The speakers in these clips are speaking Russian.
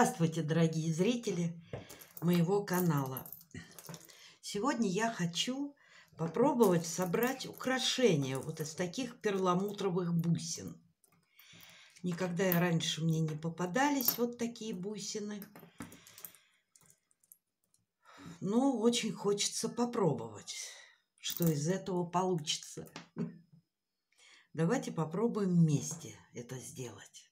Здравствуйте, дорогие зрители моего канала. Сегодня я хочу попробовать собрать украшения вот из таких перламутровых бусин. Никогда раньше мне не попадались вот такие бусины. Но очень хочется попробовать, что из этого получится. Давайте попробуем вместе это сделать.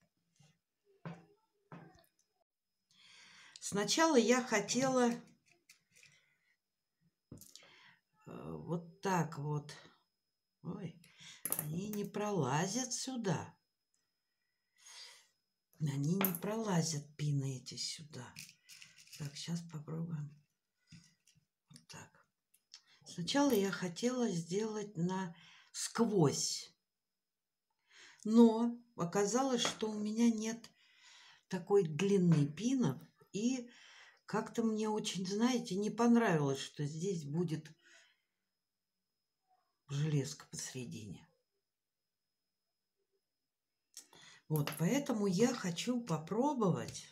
Сначала я хотела э, вот так вот. Ой, они не пролазят сюда. Они не пролазят, пины эти сюда. Так, сейчас попробуем. Вот так. Сначала я хотела сделать на сквозь. Но оказалось, что у меня нет такой длины пинов, и как-то мне очень, знаете, не понравилось, что здесь будет железка посередине. Вот, поэтому я хочу попробовать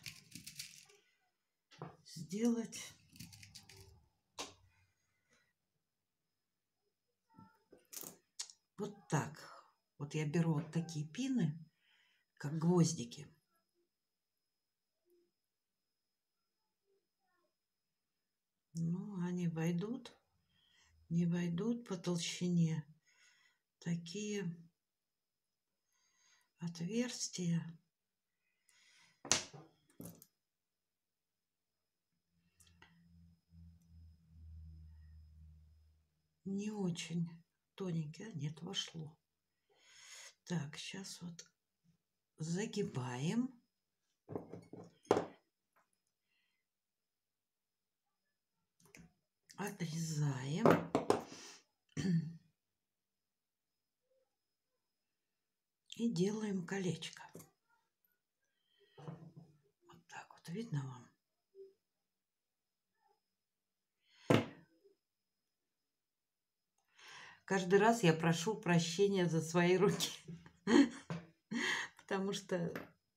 сделать вот так. Вот я беру вот такие пины, как гвоздики. Ну, они войдут, не войдут по толщине. Такие отверстия. Не очень тоненькие. А нет, вошло. Так, сейчас вот загибаем. Отрезаем. И делаем колечко. Вот так вот, видно вам? Каждый раз я прошу прощения за свои руки, потому что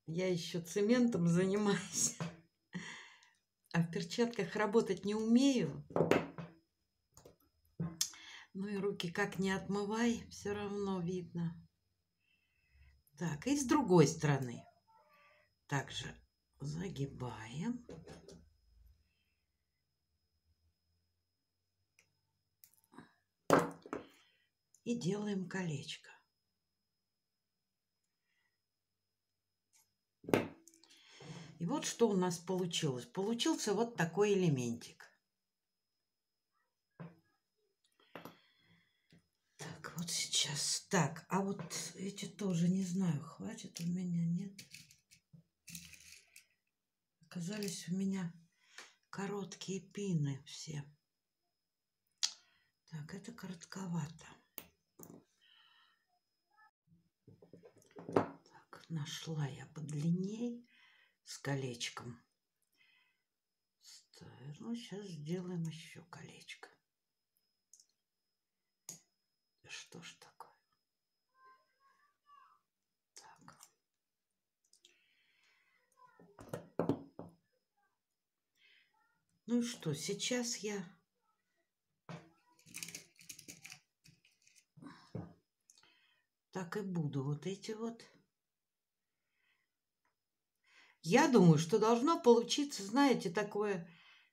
я еще цементом занимаюсь, а в перчатках работать не умею. Ну и руки как не отмывай, все равно видно. Так, и с другой стороны. Также загибаем. И делаем колечко. И вот что у нас получилось. Получился вот такой элементик. Вот сейчас. Так, а вот эти тоже не знаю, хватит у меня, нет. Оказались у меня короткие пины все. Так, это коротковато. Так, нашла я подлинней с колечком. Ну, сейчас сделаем еще колечко что ж такое? Так. Ну что, сейчас я так и буду вот эти вот. Я думаю, что должно получиться, знаете, такое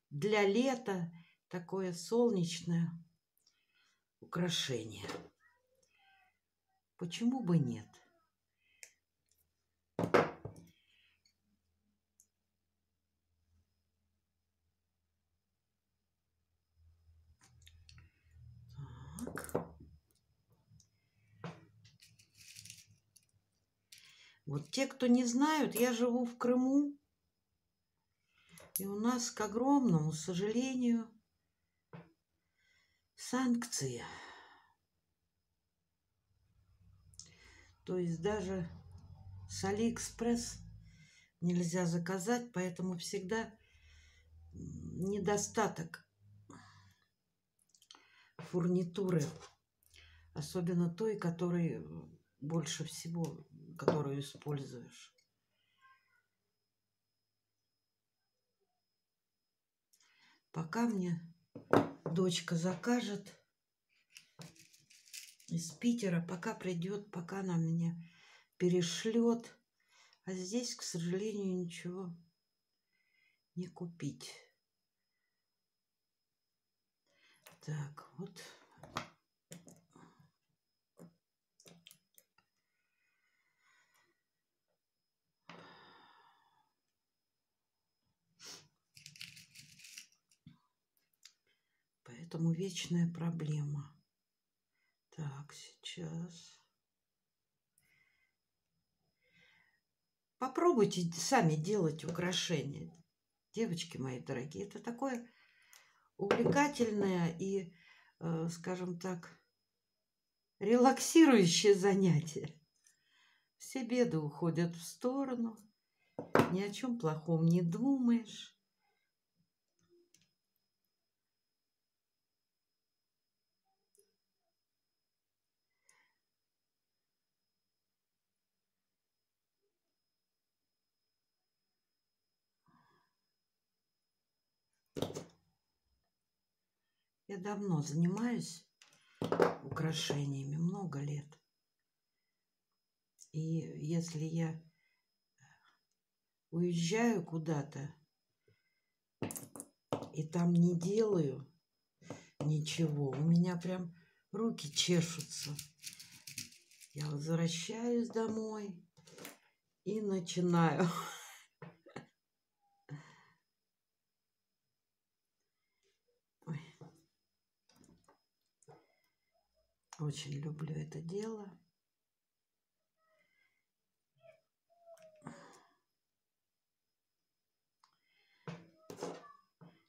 для лета, такое солнечное украшение. Почему бы нет? Так. Вот те, кто не знают, я живу в Крыму. И у нас, к огромному сожалению, санкции. То есть даже с Алиэкспресс нельзя заказать, поэтому всегда недостаток фурнитуры, особенно той, которой больше всего, которую используешь. Пока мне дочка закажет из Питера, пока придет, пока она меня перешлет. А здесь, к сожалению, ничего не купить. Так, вот. Поэтому вечная проблема. Так, сейчас. Попробуйте сами делать украшения. Девочки мои дорогие, это такое увлекательное и, э, скажем так, релаксирующее занятие. Все беды уходят в сторону, ни о чем плохом не думаешь. Я давно занимаюсь украшениями, много лет. И если я уезжаю куда-то и там не делаю ничего, у меня прям руки чешутся. Я возвращаюсь домой и начинаю Очень люблю это дело.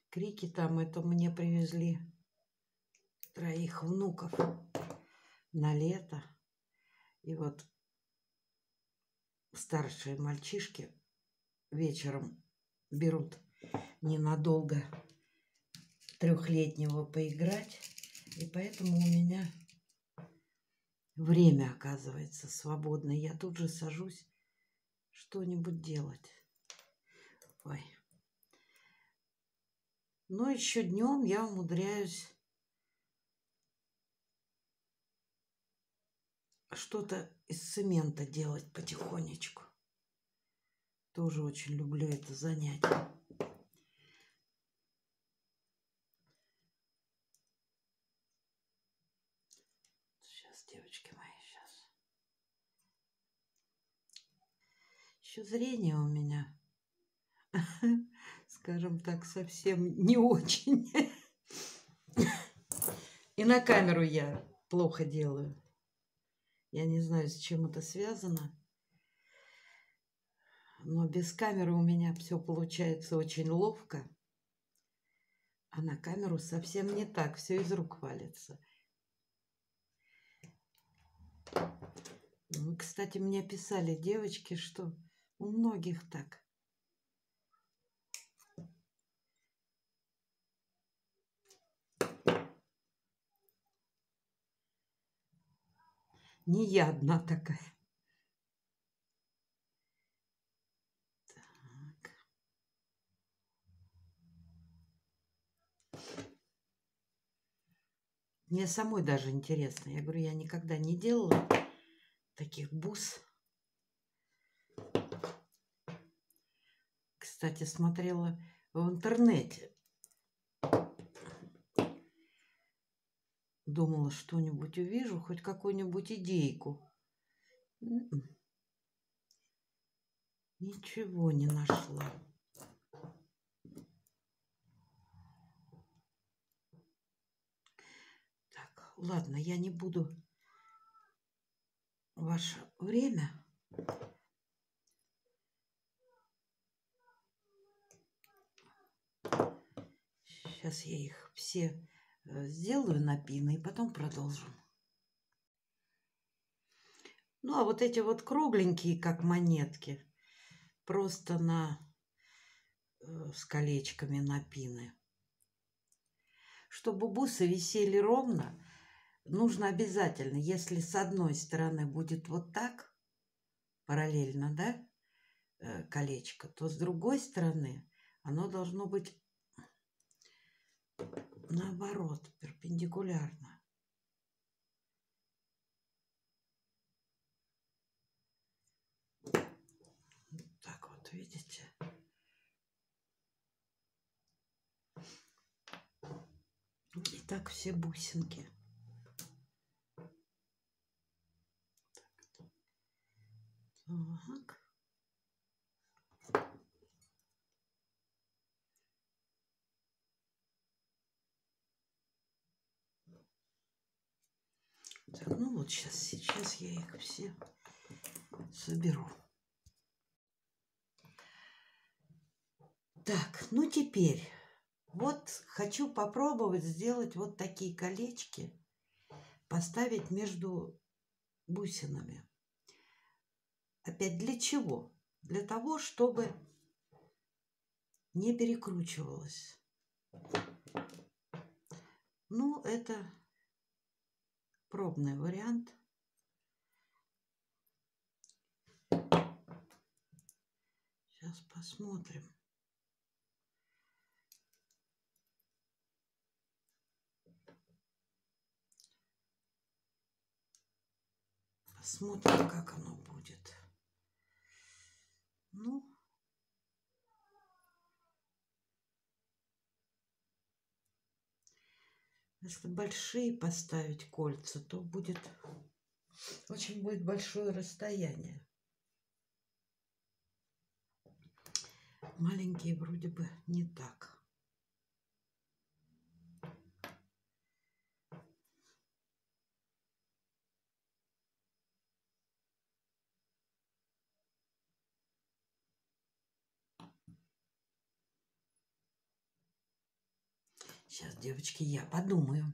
Крики там, это мне привезли троих внуков на лето. И вот старшие мальчишки вечером берут ненадолго трехлетнего поиграть. И поэтому у меня время оказывается свободное. Я тут же сажусь что-нибудь делать. Ой. Но еще днем я умудряюсь что-то из цемента делать потихонечку. Тоже очень люблю это занятие. девочки мои, сейчас. Еще зрение у меня, скажем так, совсем не очень. И на камеру я плохо делаю. Я не знаю, с чем это связано. Но без камеры у меня все получается очень ловко. А на камеру совсем не так. Все из рук валится. Кстати, мне писали девочки, что у многих так. Не я одна такая. Так. Мне самой даже интересно. Я говорю, я никогда не делала таких бус. Кстати, смотрела в интернете. Думала, что-нибудь увижу, хоть какую-нибудь идейку. Ничего не нашла. Так, ладно, я не буду ваше время. Сейчас я их все э, сделаю на пины и потом продолжим. Ну, а вот эти вот кругленькие, как монетки, просто на э, с колечками на пины. Чтобы бусы висели ровно, нужно обязательно, если с одной стороны будет вот так, параллельно, да, э, колечко, то с другой стороны оно должно быть наоборот, перпендикулярно. Так вот, видите? И так все бусинки. Так. Так, ну вот сейчас, сейчас я их все соберу. Так, ну теперь вот хочу попробовать сделать вот такие колечки, поставить между бусинами. Опять для чего? Для того, чтобы не перекручивалось. Ну, это пробный вариант. Сейчас посмотрим. Посмотрим, как оно будет. Ну, Если большие поставить кольца, то будет очень будет большое расстояние. Маленькие вроде бы не так. Сейчас, девочки, я подумаю.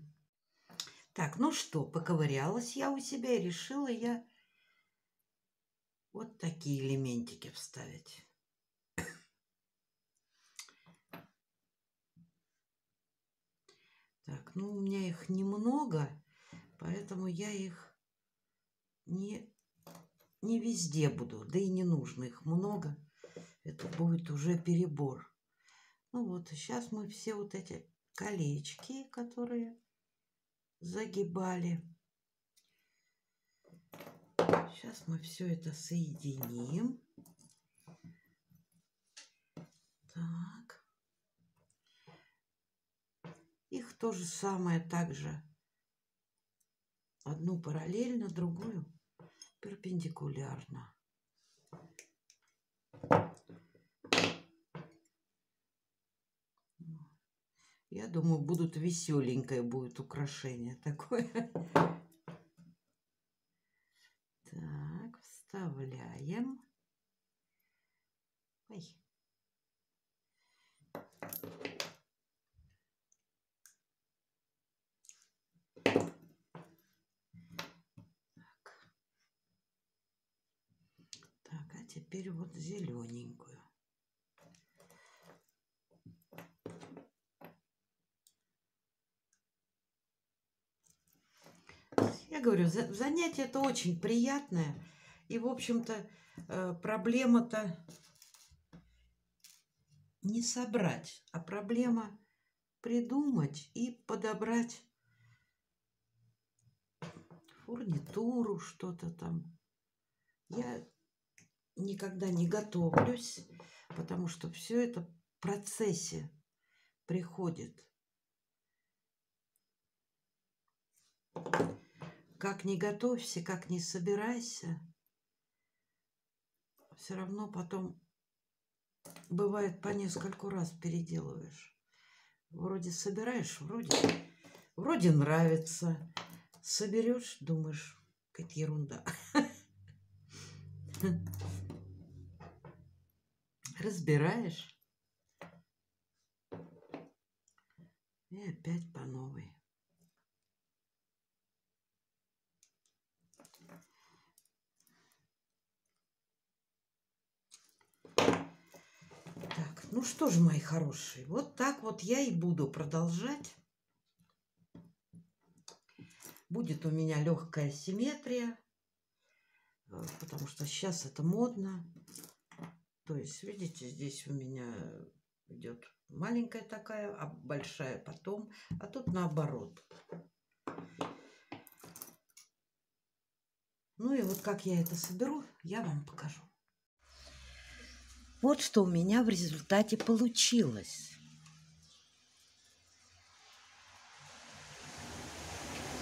Так, ну что, поковырялась я у себя и решила я вот такие элементики вставить. Так, ну у меня их немного, поэтому я их не, не везде буду, да и не нужно их много. Это будет уже перебор. Ну вот, сейчас мы все вот эти колечки, которые загибали. Сейчас мы все это соединим. Так. Их то же самое также. Одну параллельно, другую перпендикулярно. Я думаю, будут веселенькое будет украшение такое. Так, вставляем. Ой. Так. а теперь вот зелененькую. Я говорю, занятие это очень приятное. И, в общем-то, э, проблема-то не собрать, а проблема придумать и подобрать фурнитуру, что-то там. Я никогда не готовлюсь, потому что все это в процессе приходит. Как не готовься, как не собирайся, все равно потом бывает по нескольку раз переделываешь. Вроде собираешь, вроде, вроде нравится. Соберешь, думаешь, какая ерунда. Разбираешь. И опять по новой. Ну что же, мои хорошие, вот так вот я и буду продолжать. Будет у меня легкая симметрия, э, потому что сейчас это модно. То есть, видите, здесь у меня идет маленькая такая, а большая потом. А тут наоборот. Ну и вот как я это соберу, я вам покажу. Вот что у меня в результате получилось.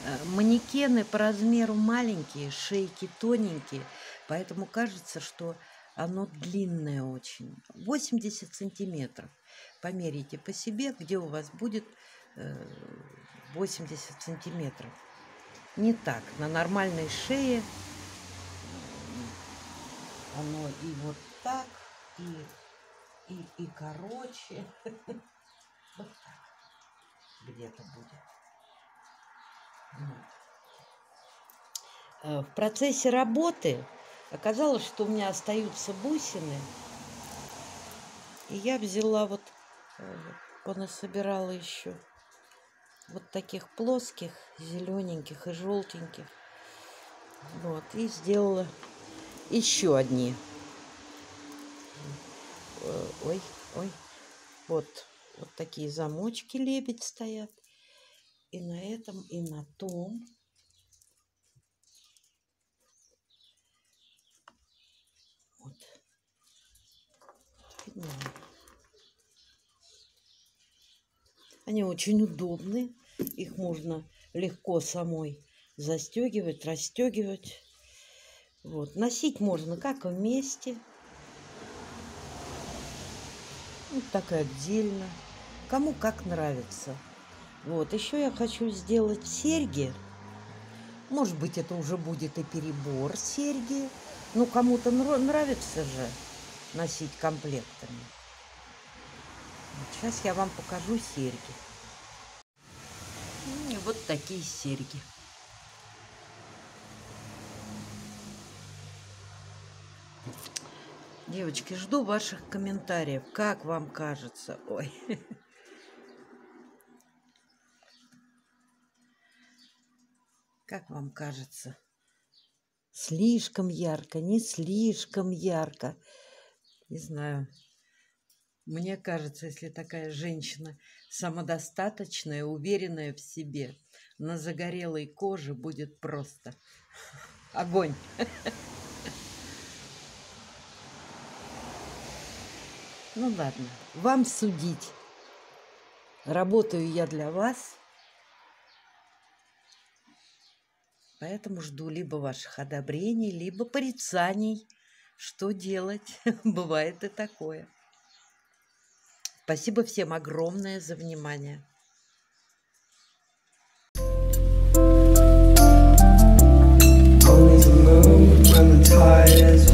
Э, манекены по размеру маленькие, шейки тоненькие, поэтому кажется, что оно длинное очень. 80 сантиметров. Померите по себе, где у вас будет 80 э, сантиметров. Не так. На нормальной шее оно и вот так, и, и, и короче. Вот так где-то будет. Э, в процессе работы оказалось, что у меня остаются бусины. И я взяла вот, э, понасобирала еще вот таких плоских, зелененьких и желтеньких. Вот, и сделала еще одни. Э, ой, ой. Вот, вот такие замочки лебедь стоят. И на этом, и на том. Вот. Видно? Они очень удобны. Их можно легко самой застегивать, расстегивать. Вот. Носить можно как вместе, вот так и отдельно. Кому как нравится. Вот. Еще я хочу сделать серьги. Может быть, это уже будет и перебор серьги. Ну, кому-то нравится же носить комплектами. Сейчас я вам покажу серьги. И вот такие серьги. Девочки, жду ваших комментариев. Как вам кажется? Ой. Как вам кажется? Слишком ярко, не слишком ярко. Не знаю. Мне кажется, если такая женщина самодостаточная, уверенная в себе, на загорелой коже будет просто огонь. Ну ладно, вам судить. Работаю я для вас, поэтому жду либо ваших одобрений, либо порицаний. Что делать? Бывает и такое. Спасибо всем огромное за внимание. When the tide is